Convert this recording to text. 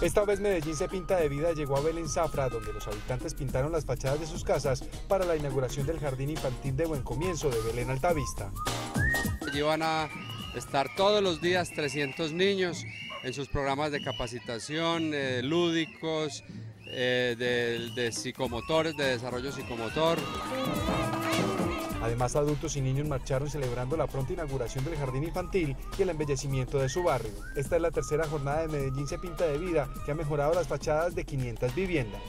Esta vez Medellín se pinta de vida llegó a Belén Zafra, donde los habitantes pintaron las fachadas de sus casas para la inauguración del jardín infantil de Buen Comienzo de Belén Altavista. Allí van a estar todos los días 300 niños en sus programas de capacitación, eh, lúdicos, eh, de, de psicomotores, de desarrollo psicomotor. Además, adultos y niños marcharon celebrando la pronta inauguración del jardín infantil y el embellecimiento de su barrio. Esta es la tercera jornada de Medellín se pinta de vida que ha mejorado las fachadas de 500 viviendas.